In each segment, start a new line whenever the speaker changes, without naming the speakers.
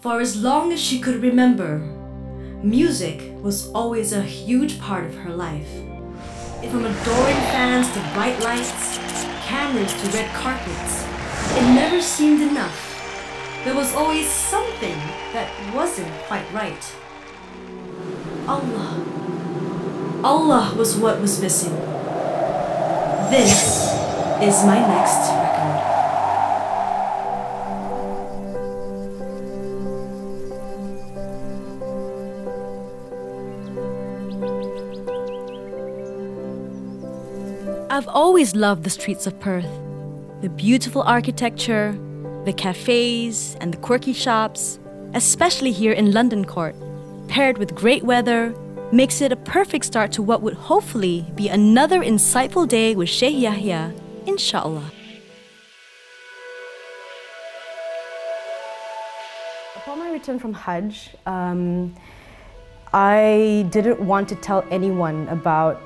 For as long as she could remember, music was always a huge part of her life. From adoring fans to bright lights, cameras to red carpets, it never seemed enough. There was always something that wasn't quite right. Allah. Allah was what was missing. This is my next always loved the streets of Perth. The beautiful architecture, the cafes, and the quirky shops, especially here in London Court, paired with great weather, makes it a perfect start to what would hopefully be another insightful day with Sheikh Yahya, inshallah.
Upon my return from Hajj, um, I didn't want to tell anyone about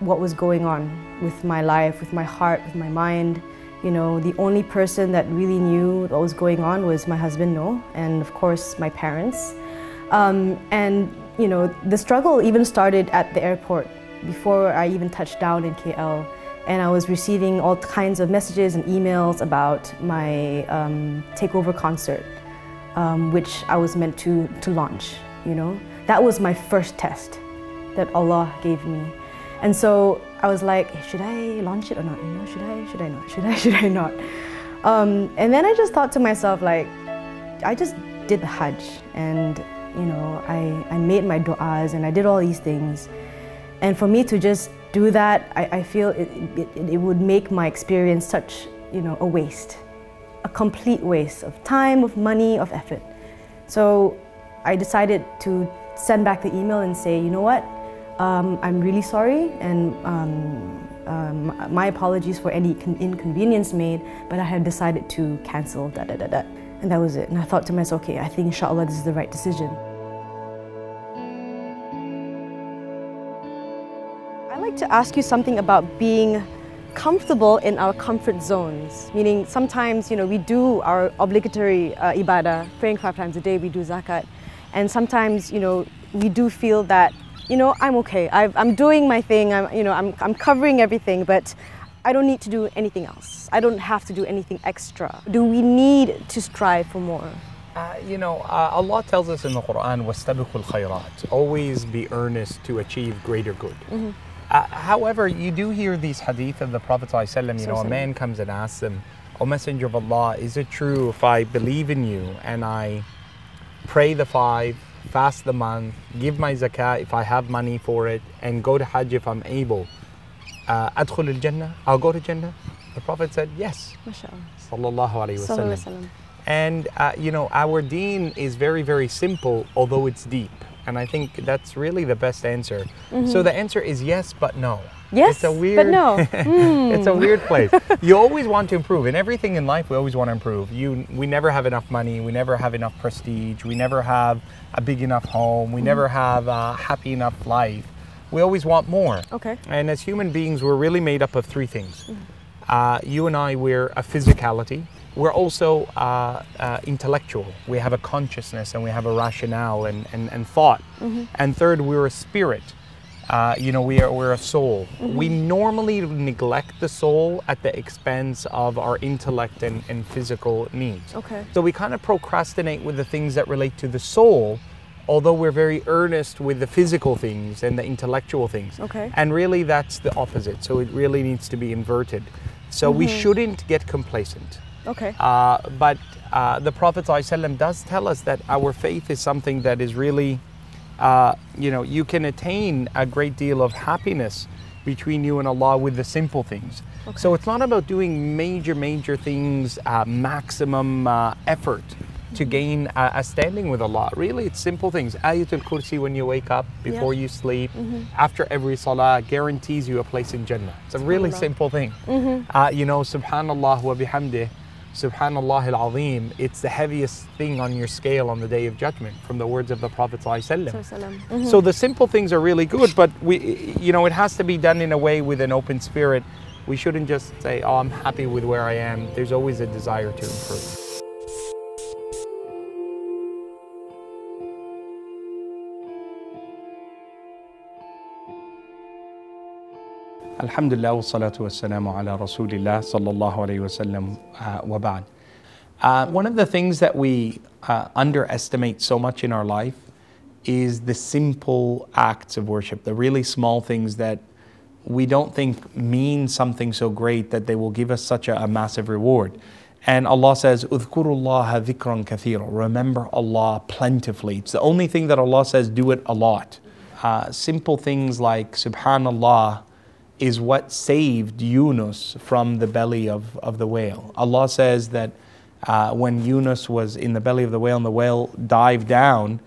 what was going on with my life, with my heart, with my mind. You know, the only person that really knew what was going on was my husband, Noh, and of course my parents. Um, and you know, the struggle even started at the airport before I even touched down in KL. And I was receiving all kinds of messages and emails about my um, takeover concert, um, which I was meant to, to launch, you know. That was my first test that Allah gave me. And so I was like, should I launch it or not? You know, should I, should I not? Should I, should I not? Um, and then I just thought to myself, like, I just did the Hajj and, you know, I, I made my du'as and I did all these things. And for me to just do that, I, I feel it, it, it would make my experience such, you know, a waste. A complete waste of time, of money, of effort. So I decided to send back the email and say, you know what, um, I'm really sorry and um, um, my apologies for any inconvenience made, but I have decided to cancel da da da da. And that was it. And I thought to myself, okay, I think inshallah this is the right decision. I'd like to ask you something about being comfortable in our comfort zones. Meaning sometimes, you know, we do our obligatory uh, ibadah, praying five times a day, we do zakat. And sometimes, you know, we do feel that, you know, I'm okay. i am doing my thing. I'm, you know, I'm, I'm covering everything, but I don't need to do anything else. I don't have to do anything extra. Do we need to strive for more?
Uh, you know, uh, Allah tells us in the Quran, "Wastabiqul khayrat," always be earnest to achieve greater good. Mm-hmm. Uh, however, you do hear these hadith of the Prophet ﷺ, you know, a man comes and asks him, O Messenger of Allah, is it true if I believe in you and I pray the five, fast the month, give my zakah if I have money for it, and go to Hajj if I'm able, uh, al-Jannah, I'll go to Jannah? The Prophet said, yes. Sallallahu alayhi wasallam. And, uh, you know, our deen is very, very simple, although it's deep. And I think that's really the best answer. Mm-hmm. So the answer is yes, but no.
Yes,
it's a weird,
but no. mm.
it's a weird place. you always want to improve. In everything in life, we always want to improve. You, we never have enough money. We never have enough prestige. We never have a big enough home. We mm. never have a happy enough life. We always want more.
Okay.
And as human beings, we're really made up of three things. Mm. Uh, you and I, we're a physicality we're also uh, uh, intellectual. We have a consciousness and we have a rationale and, and, and thought. Mm-hmm. And third, we're a spirit. Uh, you know, we are, we're a soul. Mm-hmm. We normally neglect the soul at the expense of our intellect and, and physical needs.
Okay.
So we kind of procrastinate with the things that relate to the soul, although we're very earnest with the physical things and the intellectual things.
Okay.
And really, that's the opposite. So it really needs to be inverted. So mm-hmm. we shouldn't get complacent.
Okay.
Uh, but uh, the Prophet ﷺ does tell us that our faith is something that is really, uh, you know, you can attain a great deal of happiness between you and Allah with the simple things. Okay. So it's not about doing major, major things, uh, maximum uh, effort to mm-hmm. gain a, a, standing with Allah. Really, it's simple things. Ayatul Kursi when you wake up, before yeah. you sleep, mm-hmm. after every salah, guarantees you a place in Jannah. It's a really simple thing. Mm-hmm. Uh, you know, Subhanallah wa bihamdih Subhanallah al-Azim, it's the heaviest thing on your scale on the day of judgment from the words of the Prophet mm-hmm. So the simple things are really good, but we, you know, it has to be done in a way with an open spirit. We shouldn't just say, oh, I'm happy with where I am. There's always a desire to improve. Alhamdulillah wa salatu wa salamu ala Rasulillah sallallahu alayhi wa sallam uh, wa ba'd. Uh, one of the things that we uh, underestimate so much in our life is the simple acts of worship, the really small things that we don't think mean something so great that they will give us such a, a massive reward. And Allah says, Udhkurullaha dhikran kathira. Remember Allah plentifully. It's the only thing that Allah says, do it a lot. Uh, simple things like Subhanallah is what saved Yunus from the belly of, of the whale. Allah says that uh, when Yunus was in the belly of the whale and the whale dived down,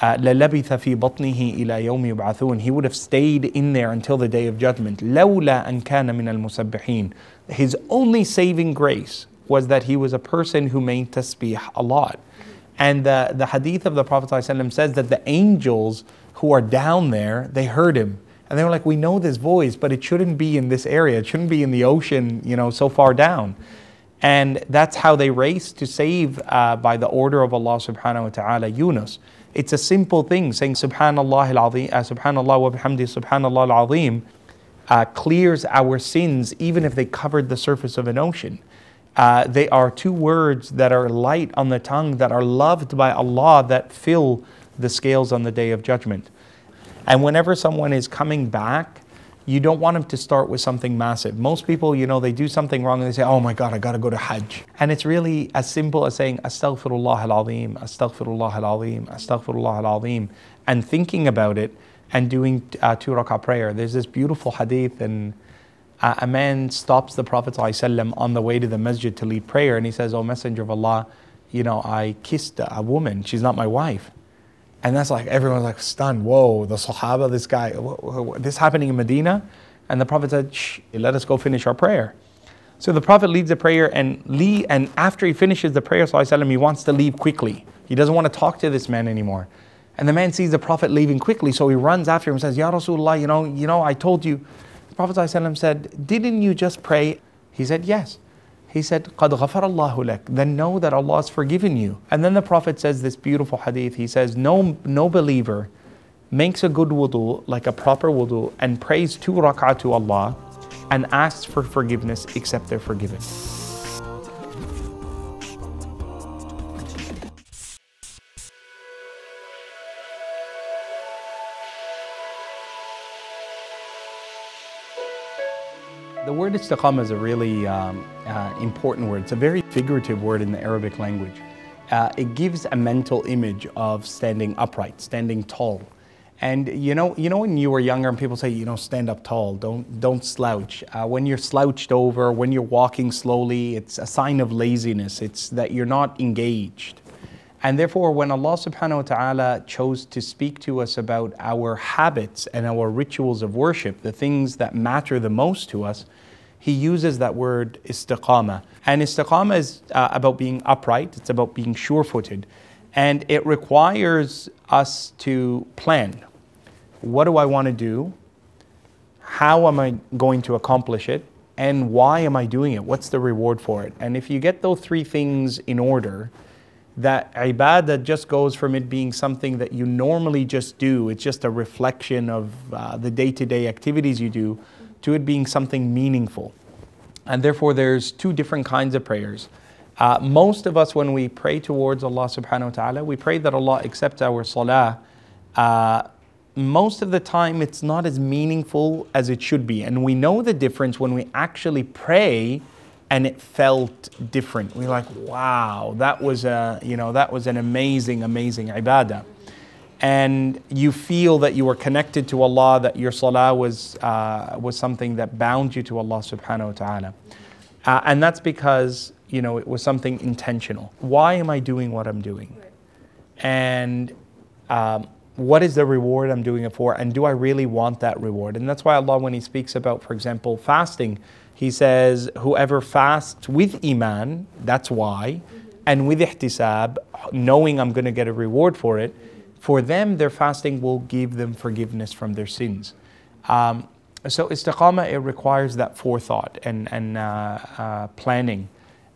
لَلَبِثَ فِي بَطْنِهِ إِلَى يَوْمِ يُبْعَثُونَ He would have stayed in there until the day of judgment. لَوْلَا أَنْ كَانَ مِنَ الْمُسَبِّحِينَ His only saving grace was that he was a person who made tasbih a lot. And the, the hadith of the Prophet ﷺ says that the angels who are down there, they heard him. and they were like, we know this voice, but it shouldn't be in this area. It shouldn't be in the ocean, you know, so far down. And that's how they raced to save uh, by the order of Allah subhanahu wa ta'ala Yunus. It's a simple thing, saying Subhanallah al-Azim, uh, Subhanallah wa bihamdi, Subhanallah al-Azim, uh, clears our sins even if they covered the surface of an ocean. Uh, they are two words that are light on the tongue, that are loved by Allah, that fill the scales on the day of judgment. And whenever someone is coming back, you don't want them to start with something massive. Most people, you know, they do something wrong and they say, oh my God, I got to go to Hajj. And it's really as simple as saying, Astaghfirullah al-Azim, Astaghfirullah al-Azim, Astaghfirullah al-Azim, and thinking about it and doing uh, two rak'ah prayer. There's this beautiful hadith and uh, a man stops the Prophet ﷺ on the way to the masjid to lead prayer and he says, oh Messenger of Allah, you know, I kissed a woman, she's not my wife. And that's like, everyone's like stunned. Whoa, the Sahaba, this guy, this happening in Medina? And the Prophet said, Shh, let us go finish our prayer. So the Prophet leads the prayer and leave, and after he finishes the prayer, وسلم, he wants to leave quickly. He doesn't want to talk to this man anymore. And the man sees the Prophet leaving quickly, so he runs after him and says, Ya Rasulullah, you know, you know, I told you. The Prophet ﷺ said, Didn't you just pray? He said, Yes. He said, قَدْ غَفَرَ اللَّهُ لَكَ Then know that Allah has forgiven you. And then the Prophet says this beautiful hadith. He says, no, no believer makes a good wudu, like a proper wudu, and prays two rak'ah to Allah and asks for forgiveness except they're forgiven. The word istiqamah is a really um, uh, important word. It's a very figurative word in the Arabic language. Uh, it gives a mental image of standing upright, standing tall. And you know, you know when you were younger and people say, you know, stand up tall, don't, don't slouch. Uh, when you're slouched over, when you're walking slowly, it's a sign of laziness. It's that you're not engaged. And therefore, when Allah subhanahu wa ta'ala chose to speak to us about our habits and our rituals of worship, the things that matter the most to us, He uses that word istiqama. And istiqama is uh, about being upright, it's about being sure footed. And it requires us to plan. What do I want to do? How am I going to accomplish it? And why am I doing it? What's the reward for it? And if you get those three things in order, that ibadah just goes from it being something that you normally just do, it's just a reflection of uh, the day to day activities you do, to it being something meaningful. And therefore, there's two different kinds of prayers. Uh, most of us, when we pray towards Allah subhanahu wa ta'ala, we pray that Allah accepts our salah. Uh, most of the time, it's not as meaningful as it should be. And we know the difference when we actually pray and it felt different. We are like, wow, that was a, you know, that was an amazing, amazing ibadah. And you feel that you were connected to Allah, that your salah was, uh, was something that bound you to Allah subhanahu wa ta'ala. Uh, and that's because, you know, it was something intentional. Why am I doing what I'm doing? And um, what is the reward I'm doing it for? And do I really want that reward? And that's why Allah, when He speaks about, for example, fasting, he says, whoever fasts with iman, that's why, and with ihtisab, knowing I'm going to get a reward for it, for them, their fasting will give them forgiveness from their sins. Um, so istiqamah, it requires that forethought and, and uh, uh, planning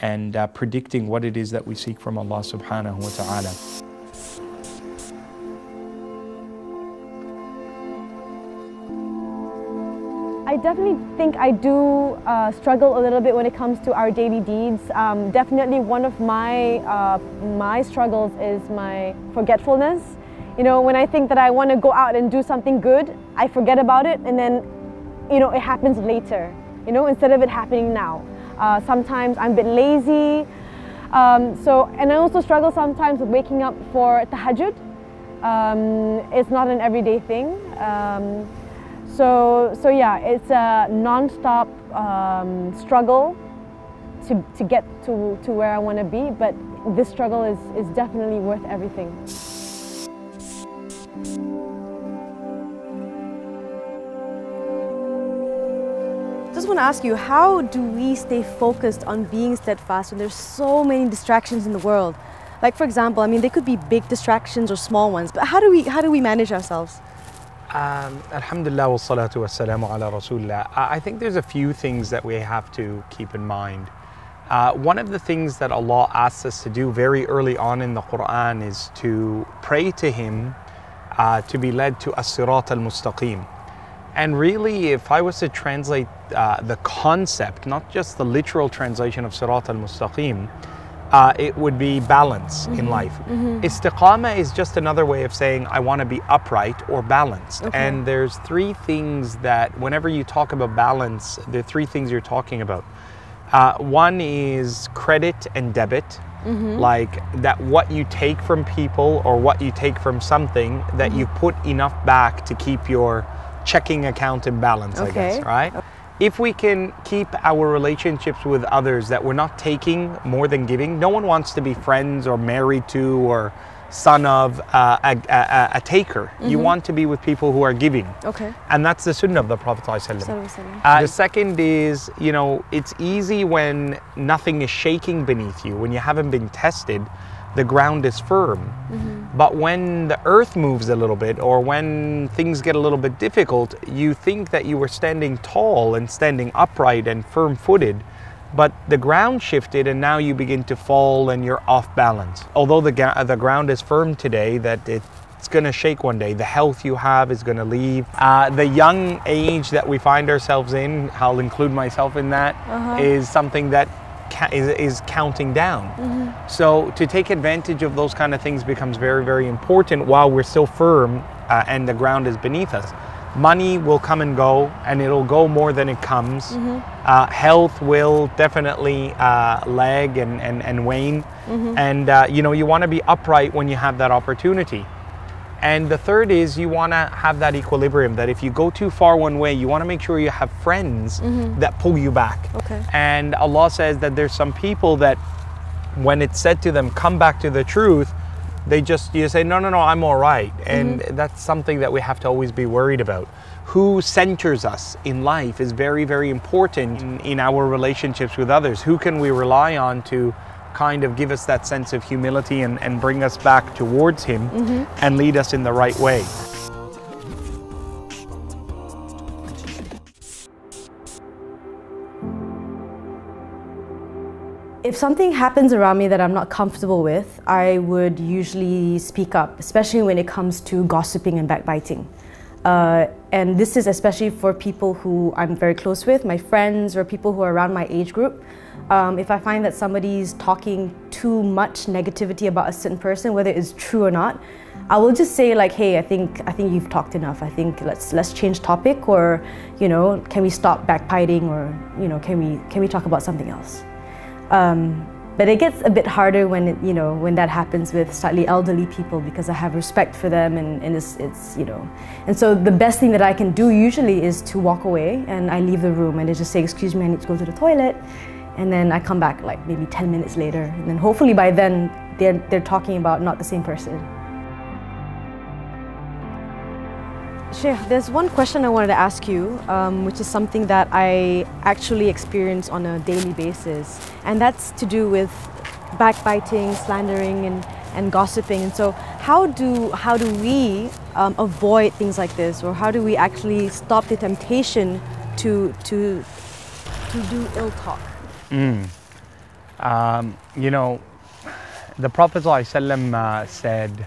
and uh, predicting what it is that we seek from Allah subhanahu wa ta'ala.
I definitely think I do uh, struggle a little bit when it comes to our daily deeds. Um, definitely one of my, uh, my struggles is my forgetfulness. You know, when I think that I want to go out and do something good, I forget about it and then, you know, it happens later, you know, instead of it happening now. Uh, sometimes I'm a bit lazy. Um, so, and I also struggle sometimes with waking up for tahajjud. Um, it's not an everyday thing. So, so yeah, it's a non-stop um, struggle to, to get to, to where I want to be, but this struggle is, is definitely worth everything. just want to ask you, how do we stay focused on being steadfast when there's so many distractions in the world? Like for example, I mean, they could be big distractions or small ones, but how do we, how do we manage ourselves?
Um, Alhamdulillah wa salatu salamu ala rasulullah. I think there's a few things that we have to keep in mind. Uh, one of the things that Allah asks us to do very early on in the Quran is to pray to Him uh, to be led to as-sirat al-mustaqim. And really, if I was to translate uh, the concept, not just the literal translation of sirat al-mustaqim, uh, it would be balance mm -hmm. in life. Mm -hmm. Istiqama is just another way of saying I want to be upright or balanced. Okay. And there's three things that, whenever you talk about balance, there are three things you're talking about. Uh, one is credit and debit. Mm -hmm. Like that, what you take from people or what you take from something, that you mm-hmm. put enough back to keep your checking account in balance, okay. I guess, right? Okay if we can keep our relationships with others that we're not taking more than giving, no one wants to be friends or married to or son of uh, a, a, a, taker. Mm-hmm. You want to be with people who are giving.
Okay.
And that's the sunnah of the Prophet. Uh, the second is, you know, it's easy when nothing is shaking beneath you, when you haven't been tested the ground is firm. Mm-hmm. But when the earth moves a little bit or when things get a little bit difficult, you think that you were standing tall and standing upright and firm footed, but the ground shifted and now you begin to fall and you're off balance. Although the, ga- the ground is firm today, that it, it's going to shake one day. The health you have is going to leave. Uh, the young age that we find ourselves in, I'll include myself in that, uh-huh. is something that is, is counting down. Mm-hmm. So to take advantage of those kind of things becomes very, very important while we're still firm uh, and the ground is beneath us. Money will come and go, and it'll go more than it comes. Mm-hmm. Uh, health will definitely uh, lag and, and, and wane. Mm-hmm. And uh, you know, you want to be upright when you have that opportunity. And the third is you want to have that equilibrium that if you go too far one way, you want to make sure you have friends mm-hmm. that pull you back.
Okay.
And Allah says that there's some people that when it's said to them, come back to the truth, they just you say, no, no, no, I'm all right. And mm-hmm. that's something that we have to always be worried about. Who centers us in life is very, very important in, in our relationships with others. Who can we rely on to kind of give us that sense of humility and, and bring us back towards Him mm-hmm. and lead us in the right way.
If something happens around me that I'm not comfortable with, I would usually speak up, especially when it comes to gossiping and backbiting. Uh, and this is especially for people who I'm very close with, my friends or people who are around my age group. Um, if I find that somebody's talking too much negativity about a certain person, whether it's true or not, I will just say like, hey, I think I think you've talked enough. I think let's let's change topic, or you know, can we stop backbiting, or you know, can we can we talk about something else? Um, but it gets a bit harder when it, you know when that happens with slightly elderly people because I have respect for them and, and it's, it's you know. And so the best thing that I can do usually is to walk away and I leave the room and they just say excuse me I need to go to the toilet. And then I come back like maybe 10 minutes later. And then hopefully by then they're, they're talking about not the same person. Sheikh, there's one question I wanted to ask you, um, which is something that I actually experience on a daily basis, and that's to do with backbiting, slandering, and, and gossiping. And so, how do how do we um, avoid things like this, or how do we actually stop the temptation to to to do ill talk?
Mm. Um, you know, the Prophet ﷺ, uh, said,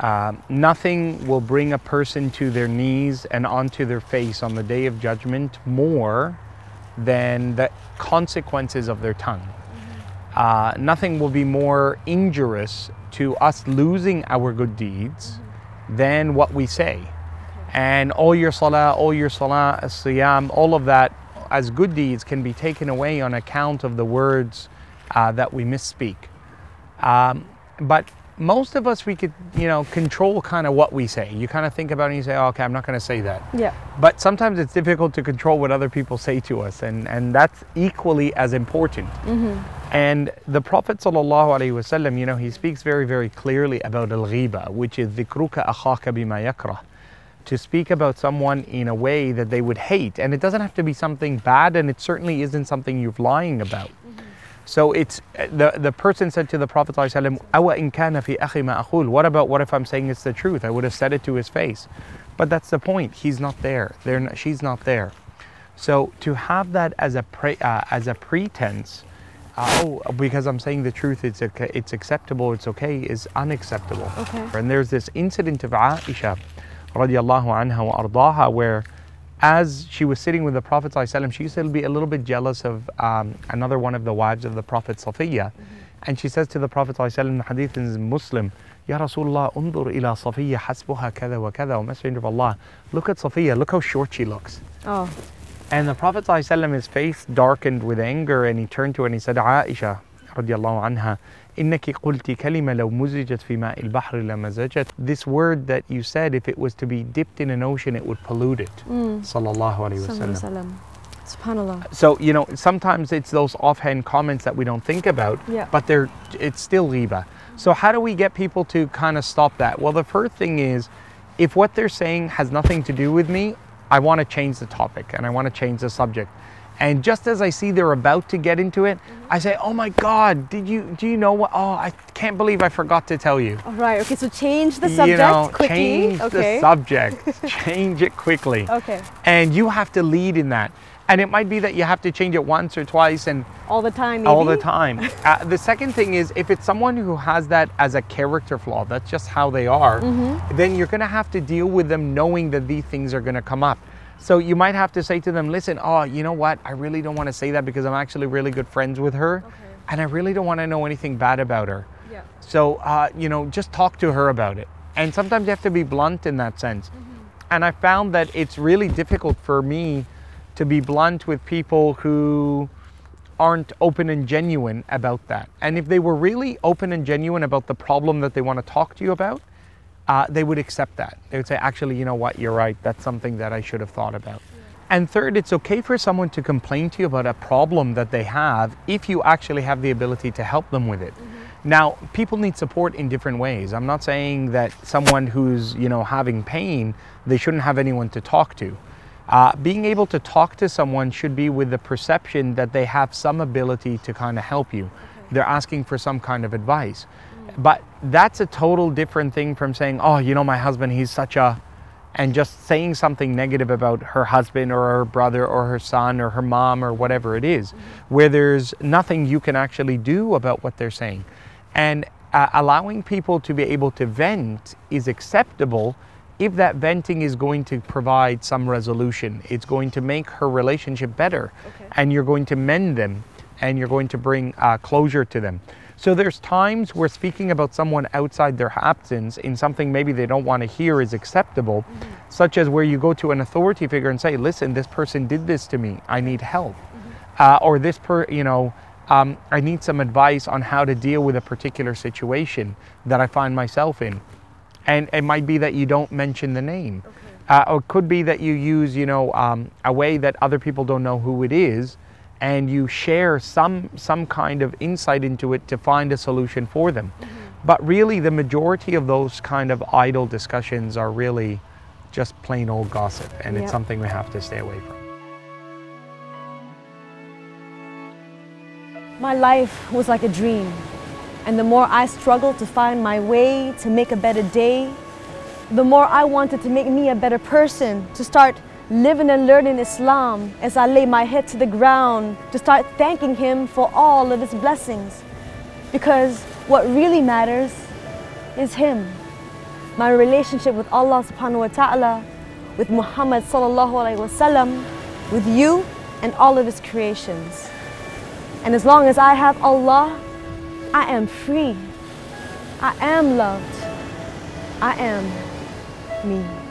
uh, nothing will bring a person to their knees and onto their face on the day of judgment more than the consequences of their tongue. Uh, nothing will be more injurious to us losing our good deeds than what we say. And all your salah, all your salah, as siyam, all of that as good deeds can be taken away on account of the words uh, that we misspeak. Um, but most of us we could you know control kind of what we say. You kind of think about it and you say oh, okay i'm not going to say that.
Yeah.
But sometimes it's difficult to control what other people say to us and and that's equally as important. Mm-hmm. and the prophet sallallahu you know he speaks very very clearly about al-ghiba which is dhikruka akhaka bima yakra, to speak about someone in a way that they would hate. And it doesn't have to be something bad and it certainly isn't something you're lying about. So it's the the person said to the Prophet ﷺ, "Awa in kana fi akhi ma aqul." What about what if I'm saying it's the truth? I would have said it to his face. But that's the point. He's not there. They're not, she's not there. So to have that as a pre, uh, as a pretense, uh, oh, because I'm saying the truth, it's okay, it's acceptable, it's okay, is unacceptable.
Okay.
And there's this incident of Aisha, radiallahu anha wa ardaha, where as she was sitting with the Prophet ﷺ, she used to be a little bit jealous of um, another one of the wives of the Prophet, Safiya. And she says to the Prophet ﷺ, the hadith is Muslim, Ya Rasulullah, undur ila Safiya hasbuha kada wa kada, O Messenger of Allah, look at Safiya, look how short she looks.
Oh.
And the Prophet ﷺ, his face darkened with anger and he turned to her and he said, Aisha, radiallahu anha, إنك قلت كلمة لو مزجت في ماء البحر لمزجت This word that you said if it was to be dipped in an ocean it would pollute it mm. صلى الله
عليه وسلم SubhanAllah.
So, you know, sometimes it's those offhand comments that we don't think about,
yeah.
but they're, it's still ghiba. So, how do we get people to kind of stop that? Well, the first thing is if what they're saying has nothing to do with me, I want to change the topic and I want to change the subject. And just as I see they're about to get into it, I say, "Oh my God, did you do you know what? Oh, I can't believe I forgot to tell you."
All right. Okay. So change the subject
you know,
quickly.
change
okay.
the subject, change it quickly.
Okay.
And you have to lead in that. And it might be that you have to change it once or twice and
All the time. Maybe?
all the time. uh, the second thing is if it's someone who has that as a character flaw, that's just how they are,
Mm-hmm.
then you're going to have to deal with them knowing that these things are going to come up. So you might have to say to them, listen, oh, you know what? I really don't want to say that because I'm actually really good friends with her. And I really don't want to know anything bad about her.
Yeah.
So, uh, you know, just talk to her about it. And sometimes you have to be blunt in that sense. And I found that it's really difficult for me to be blunt with people who aren't open and genuine about that. And if they were really open and genuine about the problem that they want to talk to you about, uh, they would accept that. They would say, actually, you know what, you're right. That's something that I should have thought about. And third, it's okay for someone to complain to you about a problem that they have if you actually have the ability to help them with it. Now, people need support in different ways. I'm not saying that someone who's, you know, having pain, they shouldn't have anyone to talk to. Uh, being able to talk to someone should be with the perception that they have some ability to kind of help you. They're asking for some kind of advice. But that's a total different thing from saying, oh, you know, my husband, he's such a, and just saying something negative about her husband or her brother or her son or her mom or whatever it is, where there's nothing you can actually do about what they're saying. And uh, allowing people to be able to vent is acceptable if that venting is going to provide some resolution. It's going to make her relationship better,
Okay.
and you're going to mend them, and you're going to bring uh, closure to them. So there's times where speaking about someone outside their absence in something maybe they don't want to hear is acceptable, such as where you go to an authority figure and say, "Listen, this person did this to me. I need help," uh, or this per, you know. Um, I need some advice on how to deal with a particular situation that I find myself in. And it might be that you don't mention the name. Uh, or it could be that you use you know um, a way that other people don't know who it is and you share some some kind of insight into it to find a solution for them. Mm-hmm. But really the majority of those kind of idle discussions are really just plain old gossip and
Yep.
it's something we have to stay away from.
My life was like a dream, and the more I struggled to find my way to make a better day, the more I wanted to make me a better person, to start living and learning Islam as I lay my head to the ground, to start thanking Him for all of His blessings. Because what really matters is Him. my relationship with Allah subhanahu wa ta'ala, with Muhammad sallallahu alaihi wasallam, with you and all of his creations. And as long as I have Allah, I am free. I am loved. I am me.